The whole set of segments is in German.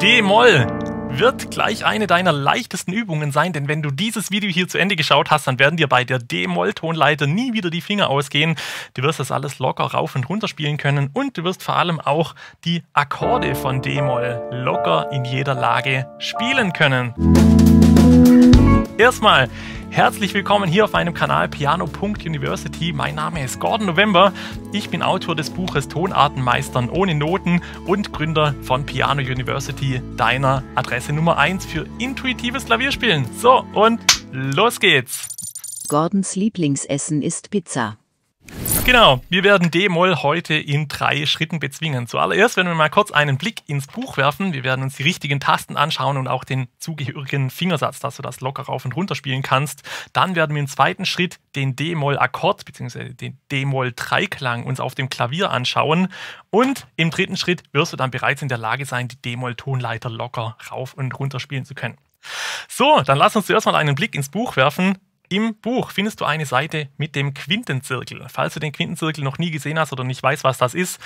D-Moll wird gleich eine deiner leichtesten Übungen sein, denn wenn du dieses Video hier zu Ende geschaut hast, dann werden dir bei der D-Moll-Tonleiter nie wieder die Finger ausgehen. Du wirst das alles locker rauf und runter spielen können und du wirst vor allem auch die Akkorde von D-Moll locker in jeder Lage spielen können. Erstmal Herzlich willkommen hier auf meinem Kanal Piano.University. Mein Name ist Gordon November. Ich bin Autor des Buches Tonartenmeistern ohne Noten und Gründer von Piano University, deiner Adresse Nummer 1 für intuitives Klavierspielen. So, und los geht's. Gordons Lieblingsessen ist Pizza. Genau, wir werden D-Moll heute in drei Schritten bezwingen. Zuallererst werden wir mal kurz einen Blick ins Buch werfen. Wir werden uns die richtigen Tasten anschauen und auch den zugehörigen Fingersatz, dass du das locker rauf und runter spielen kannst. Dann werden wir im zweiten Schritt den D-Moll-Akkord bzw. den D-Moll-Dreiklang uns auf dem Klavier anschauen. Und im dritten Schritt wirst du dann bereits in der Lage sein, die D-Moll-Tonleiter locker rauf und runter spielen zu können. So, dann lass uns zuerst mal einen Blick ins Buch werfen. Im Buch findest du eine Seite mit dem Quintenzirkel. Falls du den Quintenzirkel noch nie gesehen hast oder nicht weißt, was das ist,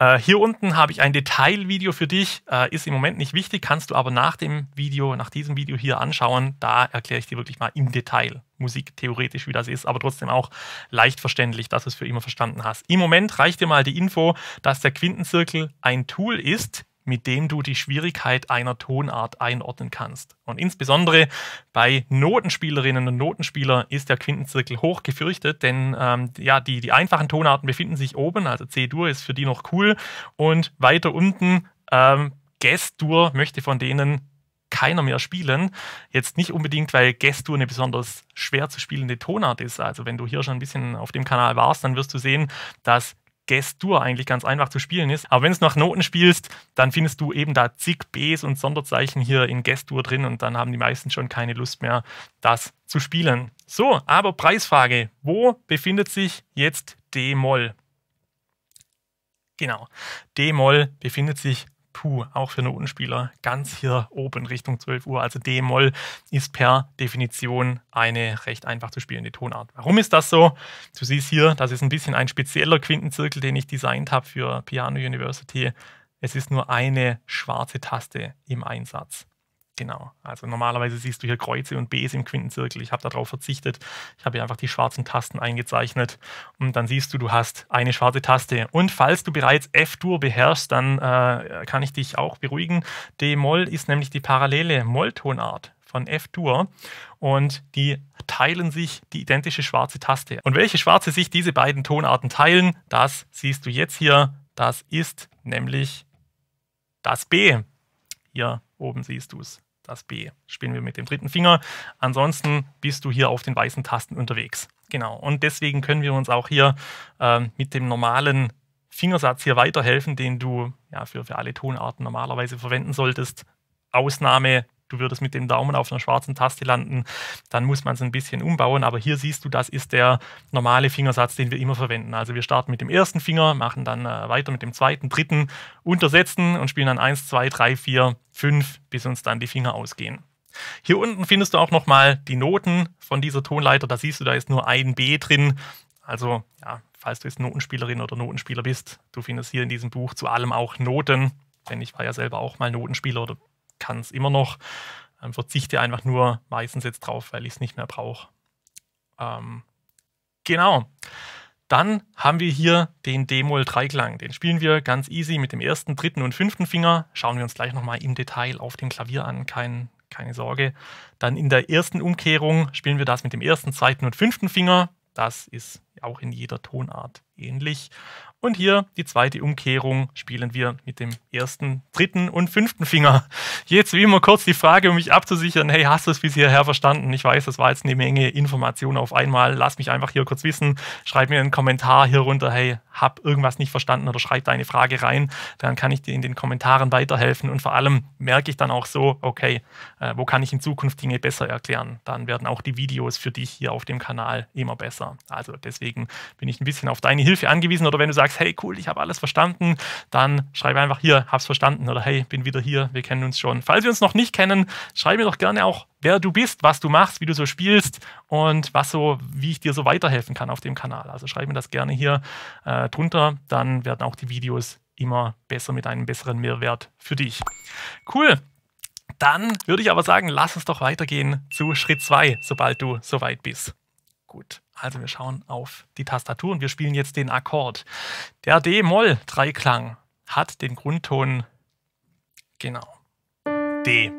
äh, hier unten habe ich ein Detailvideo für dich. Äh, ist im Moment nicht wichtig, kannst du aber nach dem Video, nach diesem Video hier anschauen. Da erkläre ich dir wirklich mal im Detail Musik theoretisch, wie das ist, aber trotzdem auch leicht verständlich, dass du es für immer verstanden hast. Im Moment reicht dir mal die Info, dass der Quintenzirkel ein Tool ist, mit dem du die Schwierigkeit einer Tonart einordnen kannst. Und insbesondere bei Notenspielerinnen und Notenspielern ist der Quintenzirkel hoch gefürchtet, denn ähm, ja, die, die einfachen Tonarten befinden sich oben, also C-Dur ist für die noch cool und weiter unten ähm, G-Dur möchte von denen keiner mehr spielen. Jetzt nicht unbedingt, weil Gestur eine besonders schwer zu spielende Tonart ist. Also wenn du hier schon ein bisschen auf dem Kanal warst, dann wirst du sehen, dass Gestur eigentlich ganz einfach zu spielen ist. Aber wenn du nach Noten spielst, dann findest du eben da zig Bs und Sonderzeichen hier in Gestur drin und dann haben die meisten schon keine Lust mehr, das zu spielen. So, aber Preisfrage. Wo befindet sich jetzt D-Moll? Genau. D-Moll befindet sich Puh, auch für Notenspieler ganz hier oben Richtung 12 Uhr. Also D-Moll ist per Definition eine recht einfach zu spielende Tonart. Warum ist das so? Du siehst hier, das ist ein bisschen ein spezieller Quintenzirkel, den ich designt habe für Piano University. Es ist nur eine schwarze Taste im Einsatz. Genau. Also normalerweise siehst du hier Kreuze und Bs im Quintenzirkel. Ich habe darauf verzichtet. Ich habe hier einfach die schwarzen Tasten eingezeichnet. Und dann siehst du, du hast eine schwarze Taste. Und falls du bereits F-Dur beherrschst, dann äh, kann ich dich auch beruhigen. D-Moll ist nämlich die parallele Molltonart von F-Dur. Und die teilen sich die identische schwarze Taste. Und welche schwarze sich diese beiden Tonarten teilen, das siehst du jetzt hier. Das ist nämlich das B. Hier oben siehst du es das B. Spielen wir mit dem dritten Finger. Ansonsten bist du hier auf den weißen Tasten unterwegs. Genau. Und deswegen können wir uns auch hier äh, mit dem normalen Fingersatz hier weiterhelfen, den du ja, für, für alle Tonarten normalerweise verwenden solltest. Ausnahme du würdest mit dem Daumen auf einer schwarzen Taste landen, dann muss man es ein bisschen umbauen. Aber hier siehst du, das ist der normale Fingersatz, den wir immer verwenden. Also wir starten mit dem ersten Finger, machen dann äh, weiter mit dem zweiten, dritten, untersetzen und spielen dann 1, 2, 3, 4, 5, bis uns dann die Finger ausgehen. Hier unten findest du auch nochmal die Noten von dieser Tonleiter. Da siehst du, da ist nur ein B drin. Also, ja, falls du jetzt Notenspielerin oder Notenspieler bist, du findest hier in diesem Buch zu allem auch Noten. Denn ich war ja selber auch mal Notenspieler oder kann es immer noch. Ähm, verzichte einfach nur meistens jetzt drauf, weil ich es nicht mehr brauche. Ähm, genau. Dann haben wir hier den D-Moll-Dreiklang. Den spielen wir ganz easy mit dem ersten, dritten und fünften Finger. Schauen wir uns gleich nochmal im Detail auf dem Klavier an, Kein, keine Sorge. Dann in der ersten Umkehrung spielen wir das mit dem ersten, zweiten und fünften Finger. Das ist auch in jeder Tonart ähnlich. Und hier die zweite Umkehrung spielen wir mit dem ersten, dritten und fünften Finger. Jetzt wie immer kurz die Frage, um mich abzusichern, hey, hast du es bis hierher verstanden? Ich weiß, das war jetzt eine Menge Informationen auf einmal. Lass mich einfach hier kurz wissen. Schreib mir einen Kommentar hier runter, hey, hab irgendwas nicht verstanden oder schreib deine Frage rein. Dann kann ich dir in den Kommentaren weiterhelfen und vor allem merke ich dann auch so, okay, äh, wo kann ich in Zukunft Dinge besser erklären? Dann werden auch die Videos für dich hier auf dem Kanal immer besser. Also deswegen bin ich ein bisschen auf deine Hilfe angewiesen oder wenn du sagst, hey cool, ich habe alles verstanden, dann schreibe einfach hier, hab's verstanden oder hey, bin wieder hier, wir kennen uns schon. Falls wir uns noch nicht kennen, schreib mir doch gerne auch, wer du bist, was du machst, wie du so spielst und was so, wie ich dir so weiterhelfen kann auf dem Kanal. Also schreib mir das gerne hier äh, drunter, dann werden auch die Videos immer besser mit einem besseren Mehrwert für dich. Cool. Dann würde ich aber sagen, lass uns doch weitergehen zu Schritt 2, sobald du soweit bist. Gut, also wir schauen auf die Tastatur und wir spielen jetzt den Akkord. Der D-Moll-Dreiklang hat den Grundton, genau, D.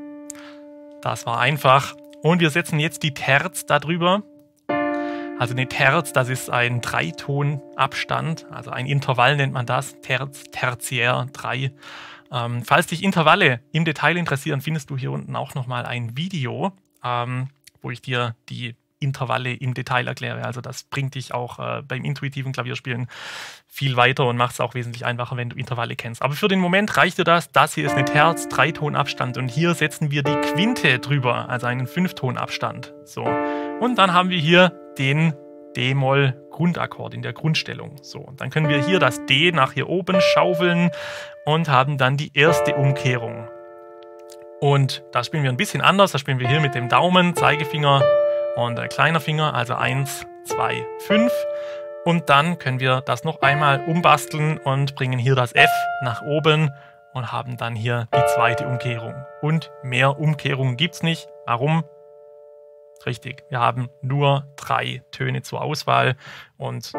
Das war einfach. Und wir setzen jetzt die Terz darüber. Also eine Terz, das ist ein Dreitonabstand, also ein Intervall nennt man das, Terz, Tertiär, drei. Ähm, falls dich Intervalle im Detail interessieren, findest du hier unten auch nochmal ein Video, ähm, wo ich dir die Intervalle im Detail erkläre. Also das bringt dich auch äh, beim intuitiven Klavierspielen viel weiter und macht es auch wesentlich einfacher, wenn du Intervalle kennst. Aber für den Moment reicht dir das. Das hier ist eine Terz, Dreitonabstand und hier setzen wir die Quinte drüber, also einen Fünftonabstand. So. Und dann haben wir hier den D-Moll Grundakkord in der Grundstellung. So, und dann können wir hier das D nach hier oben schaufeln und haben dann die erste Umkehrung. Und da spielen wir ein bisschen anders. Da spielen wir hier mit dem Daumen, Zeigefinger, und der kleiner Finger, also 1, 2, 5. Und dann können wir das noch einmal umbasteln und bringen hier das F nach oben und haben dann hier die zweite Umkehrung. Und mehr Umkehrungen gibt es nicht. Warum? Richtig, wir haben nur drei Töne zur Auswahl und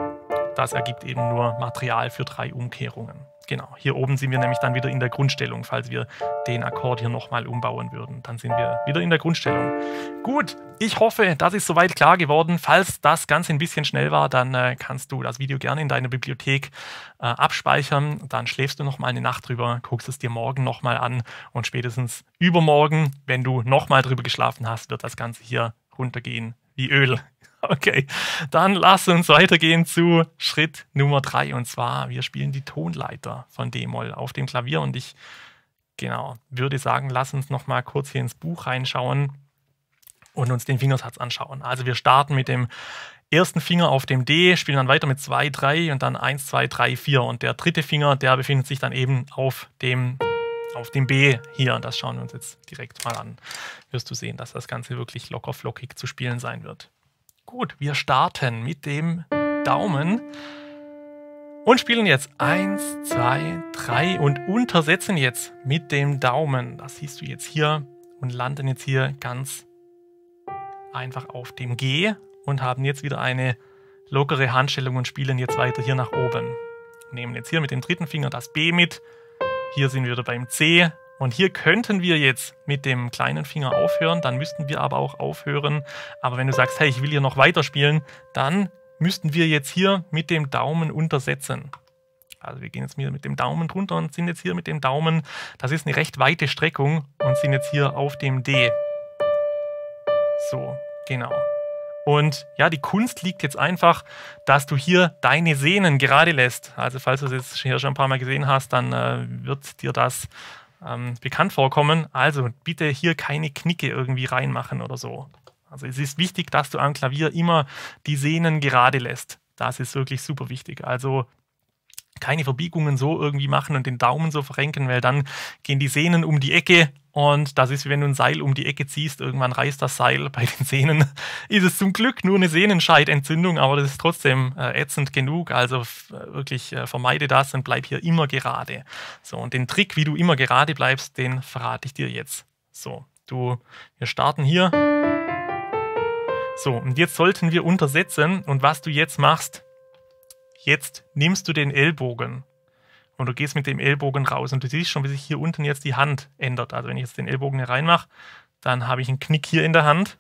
das ergibt eben nur Material für drei Umkehrungen. Genau, hier oben sind wir nämlich dann wieder in der Grundstellung. Falls wir den Akkord hier nochmal umbauen würden, dann sind wir wieder in der Grundstellung. Gut, ich hoffe, das ist soweit klar geworden. Falls das Ganze ein bisschen schnell war, dann äh, kannst du das Video gerne in deiner Bibliothek äh, abspeichern. Dann schläfst du nochmal eine Nacht drüber, guckst es dir morgen nochmal an und spätestens übermorgen, wenn du nochmal drüber geschlafen hast, wird das Ganze hier runtergehen wie Öl. Okay, dann lass uns weitergehen zu Schritt Nummer drei und zwar wir spielen die Tonleiter von D-Moll auf dem Klavier und ich genau würde sagen, lass uns noch mal kurz hier ins Buch reinschauen und uns den Fingersatz anschauen. Also wir starten mit dem ersten Finger auf dem D, spielen dann weiter mit 2, 3 und dann 1, 2, 3, 4 und der dritte Finger, der befindet sich dann eben auf dem auf dem B hier. Und das schauen wir uns jetzt direkt mal an. Wirst du sehen, dass das Ganze wirklich locker flockig zu spielen sein wird. Gut, wir starten mit dem Daumen und spielen jetzt 1, 2, 3 und untersetzen jetzt mit dem Daumen. Das siehst du jetzt hier und landen jetzt hier ganz einfach auf dem G und haben jetzt wieder eine lockere Handstellung und spielen jetzt weiter hier nach oben. Nehmen jetzt hier mit dem dritten Finger das B mit. Hier sind wir wieder beim C und hier könnten wir jetzt mit dem kleinen Finger aufhören, dann müssten wir aber auch aufhören. Aber wenn du sagst, hey, ich will hier noch weiterspielen, dann müssten wir jetzt hier mit dem Daumen untersetzen. Also wir gehen jetzt mit dem Daumen drunter und sind jetzt hier mit dem Daumen, das ist eine recht weite Streckung und sind jetzt hier auf dem D. So, genau. Und ja, die Kunst liegt jetzt einfach, dass du hier deine Sehnen gerade lässt. Also falls du es jetzt hier schon ein paar Mal gesehen hast, dann äh, wird dir das ähm, bekannt vorkommen. Also bitte hier keine Knicke irgendwie reinmachen oder so. Also es ist wichtig, dass du am Klavier immer die Sehnen gerade lässt. Das ist wirklich super wichtig. Also keine Verbiegungen so irgendwie machen und den Daumen so verrenken, weil dann gehen die Sehnen um die Ecke und das ist, wie wenn du ein Seil um die Ecke ziehst, irgendwann reißt das Seil. Bei den Sehnen ist es zum Glück nur eine Sehnenscheidentzündung, aber das ist trotzdem äh, ätzend genug. Also wirklich äh, vermeide das und bleib hier immer gerade. So, und den Trick, wie du immer gerade bleibst, den verrate ich dir jetzt. So, du, wir starten hier. So, und jetzt sollten wir untersetzen. Und was du jetzt machst, jetzt nimmst du den Ellbogen und du gehst mit dem Ellbogen raus und du siehst schon, wie sich hier unten jetzt die Hand ändert. Also wenn ich jetzt den Ellbogen hier reinmache, dann habe ich einen Knick hier in der Hand.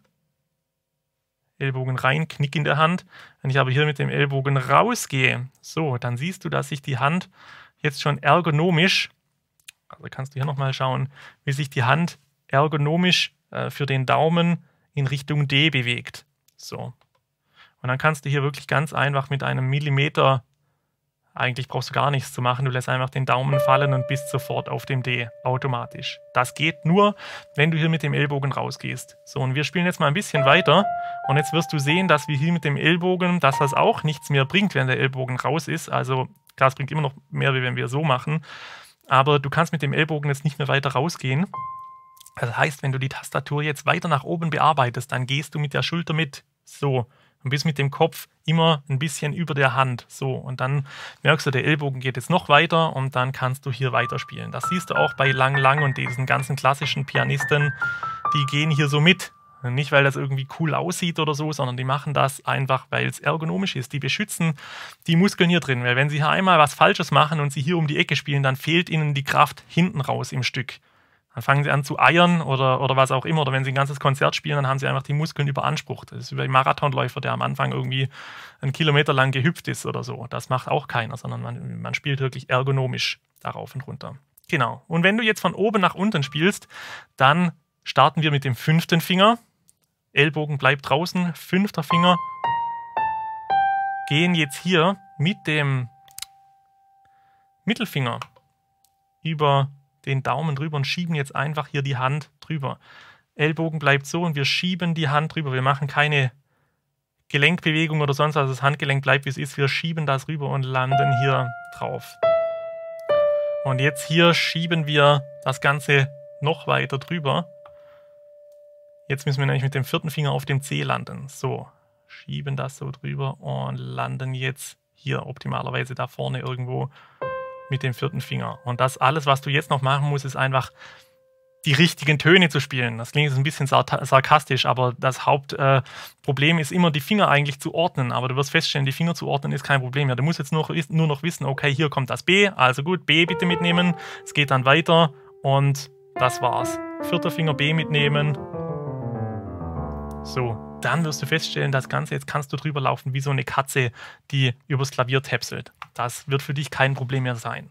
Ellbogen rein, Knick in der Hand. Wenn ich aber hier mit dem Ellbogen rausgehe, so, dann siehst du, dass sich die Hand jetzt schon ergonomisch, also kannst du hier nochmal schauen, wie sich die Hand ergonomisch äh, für den Daumen in Richtung D bewegt. So. Und dann kannst du hier wirklich ganz einfach mit einem Millimeter eigentlich brauchst du gar nichts zu machen. Du lässt einfach den Daumen fallen und bist sofort auf dem D automatisch. Das geht nur, wenn du hier mit dem Ellbogen rausgehst. So, und wir spielen jetzt mal ein bisschen weiter. Und jetzt wirst du sehen, dass wir hier mit dem Ellbogen, dass das auch nichts mehr bringt, wenn der Ellbogen raus ist. Also, klar, es bringt immer noch mehr, wie wenn wir so machen. Aber du kannst mit dem Ellbogen jetzt nicht mehr weiter rausgehen. Das heißt, wenn du die Tastatur jetzt weiter nach oben bearbeitest, dann gehst du mit der Schulter mit. So, und bist mit dem Kopf immer ein bisschen über der Hand. So, und dann merkst du, der Ellbogen geht jetzt noch weiter und dann kannst du hier weiterspielen. Das siehst du auch bei Lang Lang und diesen ganzen klassischen Pianisten, die gehen hier so mit. Nicht, weil das irgendwie cool aussieht oder so, sondern die machen das einfach, weil es ergonomisch ist. Die beschützen die Muskeln hier drin. Weil wenn sie hier einmal was Falsches machen und sie hier um die Ecke spielen, dann fehlt ihnen die Kraft hinten raus im Stück. Dann fangen sie an zu eiern oder, oder was auch immer. Oder wenn sie ein ganzes Konzert spielen, dann haben sie einfach die Muskeln überansprucht. Das ist wie ein Marathonläufer, der am Anfang irgendwie einen Kilometer lang gehüpft ist oder so. Das macht auch keiner, sondern man, man spielt wirklich ergonomisch darauf und runter. Genau. Und wenn du jetzt von oben nach unten spielst, dann starten wir mit dem fünften Finger. Ellbogen bleibt draußen, fünfter Finger. Gehen jetzt hier mit dem Mittelfinger über den Daumen drüber und schieben jetzt einfach hier die Hand drüber. Ellbogen bleibt so und wir schieben die Hand drüber. Wir machen keine Gelenkbewegung oder sonst was. Das Handgelenk bleibt wie es ist. Wir schieben das rüber und landen hier drauf. Und jetzt hier schieben wir das Ganze noch weiter drüber. Jetzt müssen wir nämlich mit dem vierten Finger auf dem C landen. So, schieben das so drüber und landen jetzt hier optimalerweise da vorne irgendwo mit dem vierten Finger. Und das alles, was du jetzt noch machen musst, ist einfach die richtigen Töne zu spielen. Das klingt jetzt ein bisschen sarkastisch, aber das Hauptproblem äh, ist immer, die Finger eigentlich zu ordnen. Aber du wirst feststellen, die Finger zu ordnen ist kein Problem mehr. Du musst jetzt nur, nur noch wissen, okay, hier kommt das B, also gut, B bitte mitnehmen. Es geht dann weiter und das war's. Vierter Finger B mitnehmen, so, dann wirst du feststellen, das Ganze, jetzt kannst du drüber laufen wie so eine Katze, die übers Klavier täpselt. Das wird für dich kein Problem mehr sein.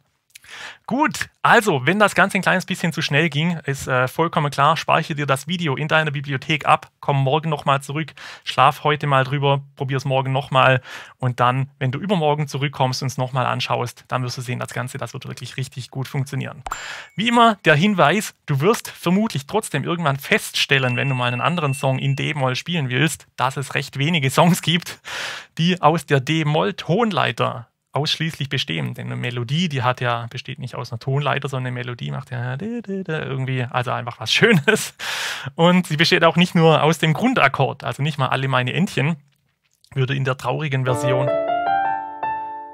Gut, also, wenn das Ganze ein kleines bisschen zu schnell ging, ist äh, vollkommen klar, speichere dir das Video in deiner Bibliothek ab, komm morgen nochmal zurück, schlaf heute mal drüber, probier es morgen nochmal und dann, wenn du übermorgen zurückkommst und es nochmal anschaust, dann wirst du sehen, das Ganze, das wird wirklich richtig gut funktionieren. Wie immer der Hinweis, du wirst vermutlich trotzdem irgendwann feststellen, wenn du mal einen anderen Song in D-Moll spielen willst, dass es recht wenige Songs gibt, die aus der D-Moll-Tonleiter ausschließlich bestehen. Denn eine Melodie, die hat ja, besteht nicht aus einer Tonleiter, sondern eine Melodie macht ja irgendwie, also einfach was Schönes. Und sie besteht auch nicht nur aus dem Grundakkord, also nicht mal alle meine Entchen, würde in der traurigen Version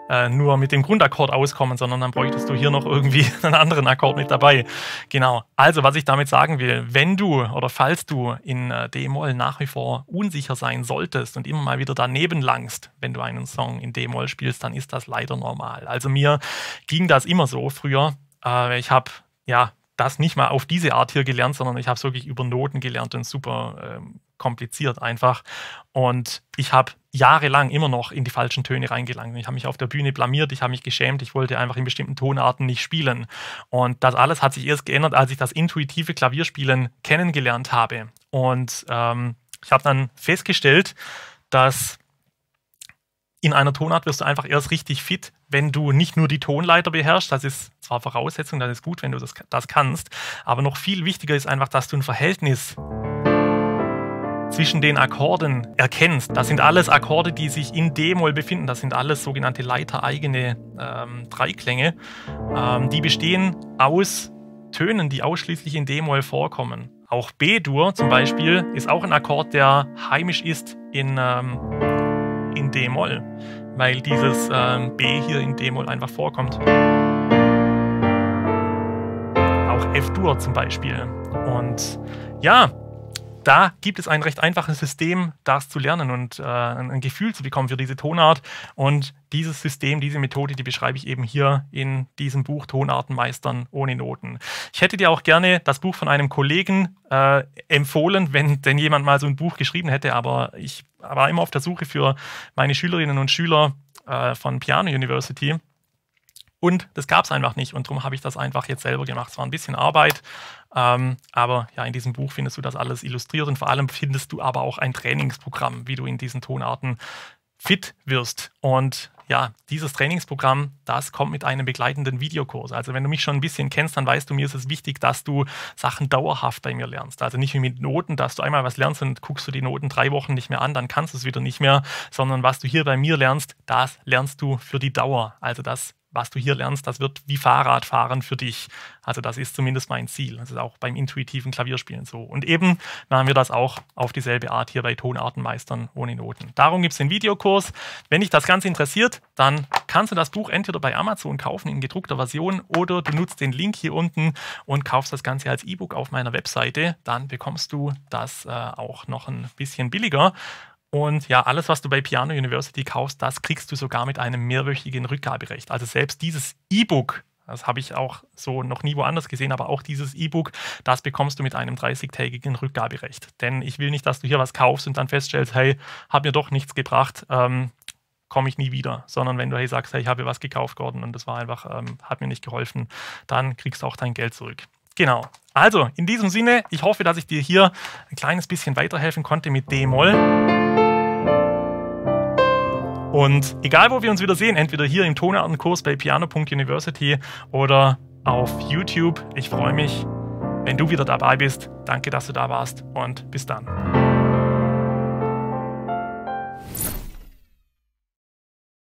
äh, nur mit dem Grundakkord auskommen, sondern dann bräuchtest du hier noch irgendwie einen anderen Akkord mit dabei. Genau. Also, was ich damit sagen will, wenn du oder falls du in äh, D-Moll nach wie vor unsicher sein solltest und immer mal wieder daneben langst, wenn du einen Song in D-Moll spielst, dann ist das leider normal. Also mir ging das immer so früher. Äh, ich habe ja das nicht mal auf diese Art hier gelernt, sondern ich habe es wirklich über Noten gelernt und super ähm, kompliziert einfach. Und ich habe jahrelang immer noch in die falschen Töne reingelangt. Ich habe mich auf der Bühne blamiert, ich habe mich geschämt, ich wollte einfach in bestimmten Tonarten nicht spielen. Und das alles hat sich erst geändert, als ich das intuitive Klavierspielen kennengelernt habe. Und ähm, ich habe dann festgestellt, dass in einer Tonart wirst du einfach erst richtig fit, wenn du nicht nur die Tonleiter beherrschst, das ist zwar Voraussetzung, das ist gut, wenn du das, das kannst, aber noch viel wichtiger ist einfach, dass du ein Verhältnis zwischen den Akkorden erkennst. Das sind alles Akkorde, die sich in D-Moll befinden. Das sind alles sogenannte leitereigene ähm, Dreiklänge. Ähm, die bestehen aus Tönen, die ausschließlich in D-Moll vorkommen. Auch B-Dur zum Beispiel ist auch ein Akkord, der heimisch ist in, ähm, in D-Moll, weil dieses ähm, B hier in D-Moll einfach vorkommt. Auch F-Dur zum Beispiel. Und ja, da gibt es ein recht einfaches System, das zu lernen und äh, ein Gefühl zu bekommen für diese Tonart. Und dieses System, diese Methode, die beschreibe ich eben hier in diesem Buch Tonarten meistern ohne Noten. Ich hätte dir auch gerne das Buch von einem Kollegen äh, empfohlen, wenn denn jemand mal so ein Buch geschrieben hätte, aber ich war immer auf der Suche für meine Schülerinnen und Schüler äh, von Piano University und das gab es einfach nicht und darum habe ich das einfach jetzt selber gemacht. Es war ein bisschen Arbeit, ähm, aber ja, in diesem Buch findest du das alles illustriert und vor allem findest du aber auch ein Trainingsprogramm, wie du in diesen Tonarten fit wirst. Und ja, dieses Trainingsprogramm, das kommt mit einem begleitenden Videokurs. Also wenn du mich schon ein bisschen kennst, dann weißt du, mir ist es wichtig, dass du Sachen dauerhaft bei mir lernst. Also nicht wie mit Noten, dass du einmal was lernst und guckst du die Noten drei Wochen nicht mehr an, dann kannst du es wieder nicht mehr, sondern was du hier bei mir lernst, das lernst du für die Dauer. Also das was du hier lernst, das wird wie Fahrradfahren für dich. Also das ist zumindest mein Ziel. Das ist auch beim intuitiven Klavierspielen so. Und eben machen wir das auch auf dieselbe Art hier bei Tonartenmeistern ohne Noten. Darum gibt es den Videokurs. Wenn dich das Ganze interessiert, dann kannst du das Buch entweder bei Amazon kaufen in gedruckter Version oder du nutzt den Link hier unten und kaufst das Ganze als E-Book auf meiner Webseite. Dann bekommst du das äh, auch noch ein bisschen billiger. Und ja, alles, was du bei Piano University kaufst, das kriegst du sogar mit einem mehrwöchigen Rückgaberecht. Also selbst dieses E-Book, das habe ich auch so noch nie woanders gesehen, aber auch dieses E-Book, das bekommst du mit einem 30-tägigen Rückgaberecht. Denn ich will nicht, dass du hier was kaufst und dann feststellst, hey, hat mir doch nichts gebracht, ähm, komme ich nie wieder. Sondern wenn du hey sagst, hey, ich habe was gekauft, Gordon, und das war einfach, ähm, hat mir nicht geholfen, dann kriegst du auch dein Geld zurück. Genau. Also, in diesem Sinne, ich hoffe, dass ich dir hier ein kleines bisschen weiterhelfen konnte mit D-Moll. Und egal, wo wir uns wieder sehen, entweder hier im Tonartenkurs bei piano.university oder auf YouTube, ich freue mich, wenn du wieder dabei bist. Danke, dass du da warst und bis dann.